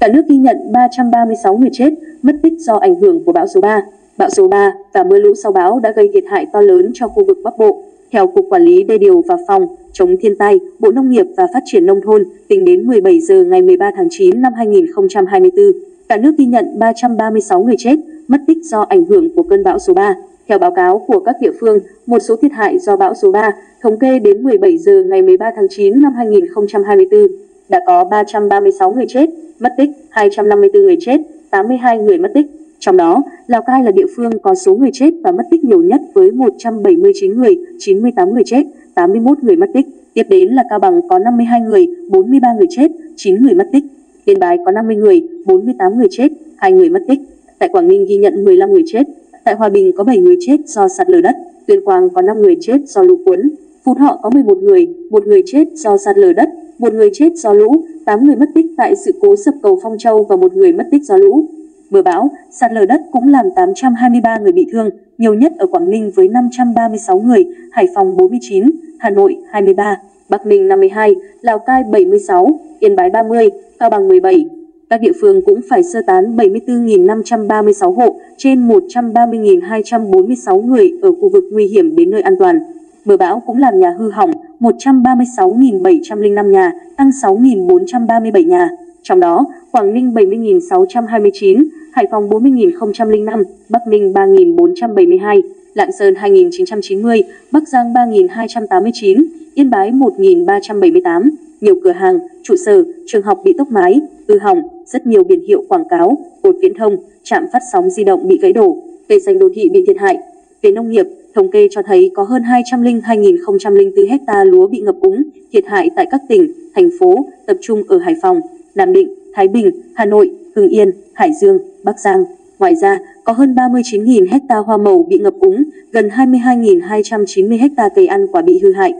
Cả nước ghi nhận 336 người chết, mất tích do ảnh hưởng của bão số 3. Bão số 3 và mưa lũ sau bão đã gây thiệt hại to lớn cho khu vực Bắc Bộ. Theo Cục Quản lý Đê điều và Phòng chống thiên tai, Bộ Nông nghiệp và Phát triển Nông thôn, tính đến 17 giờ ngày 13 tháng 9 năm 2024, cả nước ghi nhận 336 người chết, mất tích do ảnh hưởng của cơn bão số 3. Theo báo cáo của các địa phương, một số thiệt hại do bão số 3 thống kê đến 17 giờ ngày 13 tháng 9 năm 2024 đã có 336 người chết, mất tích 254 người chết, 82 người mất tích. Trong đó, Lào Cai là địa phương có số người chết và mất tích nhiều nhất với 179 người, 98 người chết, 81 người mất tích. Tiếp đến là Cao Bằng có 52 người, 43 người chết, 9 người mất tích. Yên Bái có 50 người, 48 người chết, 2 người mất tích. Tại Quảng Ninh ghi nhận 15 người chết. Tại Hòa Bình có 7 người chết do sạt lở đất. Tuyên Quang có 5 người chết do lũ cuốn. Phú Thọ có 11 người, một người chết do sạt lở đất, một người chết do lũ, 8 người mất tích tại sự cố sập cầu Phong Châu và một người mất tích do lũ. Mưa bão, sạt lở đất cũng làm 823 người bị thương, nhiều nhất ở Quảng Ninh với 536 người, Hải Phòng 49, Hà Nội 23, Bắc Ninh 52, Lào Cai 76, Yên Bái 30, Cao Bằng 17. Các địa phương cũng phải sơ tán 74.536 hộ trên 130.246 người ở khu vực nguy hiểm đến nơi an toàn. Mưa bão cũng làm nhà hư hỏng 136.705 nhà, tăng 6.437 nhà. Trong đó, Quảng Ninh 70.629, Hải Phòng 40.005, Bắc Ninh 3.472, Lạng Sơn 2.990, Bắc Giang 3.289, Yên Bái 1.378. Nhiều cửa hàng, trụ sở, trường học bị tốc mái, hư hỏng, rất nhiều biển hiệu quảng cáo, cột viễn thông, trạm phát sóng di động bị gãy đổ, cây xanh đô thị bị thiệt hại. Về nông nghiệp, thống kê cho thấy có hơn 202.004 hecta lúa bị ngập úng, thiệt hại tại các tỉnh, thành phố, tập trung ở Hải Phòng, Nam Định, Thái Bình, Hà Nội, Hưng Yên, Hải Dương, Bắc Giang. Ngoài ra, có hơn 39.000 hecta hoa màu bị ngập úng, gần 22.290 hecta cây ăn quả bị hư hại,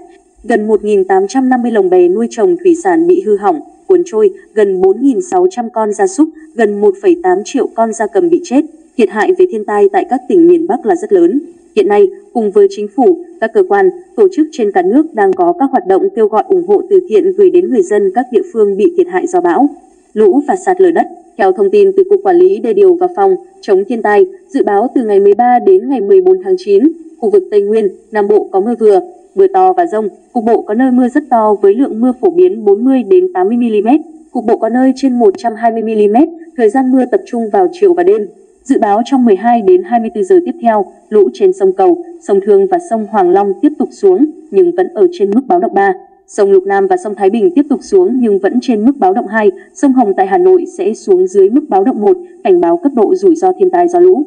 gần 1.850 lồng bè nuôi trồng thủy sản bị hư hỏng, cuốn trôi, gần 4.600 con gia súc, gần 1,8 triệu con gia cầm bị chết. Thiệt hại về thiên tai tại các tỉnh miền Bắc là rất lớn. Hiện nay, cùng với chính phủ, các cơ quan, tổ chức trên cả nước đang có các hoạt động kêu gọi ủng hộ từ thiện gửi đến người dân các địa phương bị thiệt hại do bão, lũ và sạt lở đất. Theo thông tin từ Cục Quản lý Đê điều và Phòng chống thiên tai, dự báo từ ngày 13 đến ngày 14 tháng 9, khu vực Tây Nguyên, Nam Bộ có mưa vừa, mưa to và rông, cục bộ có nơi mưa rất to với lượng mưa phổ biến 40 đến 80 mm, cục bộ có nơi trên 120 mm, thời gian mưa tập trung vào chiều và đêm. Dự báo trong 12 đến 24 giờ tiếp theo, lũ trên sông Cầu, sông Thương và sông Hoàng Long tiếp tục xuống nhưng vẫn ở trên mức báo động 3. Sông Lục Nam và sông Thái Bình tiếp tục xuống nhưng vẫn trên mức báo động 2, sông Hồng tại Hà Nội sẽ xuống dưới mức báo động 1, cảnh báo cấp độ rủi ro thiên tai do lũ.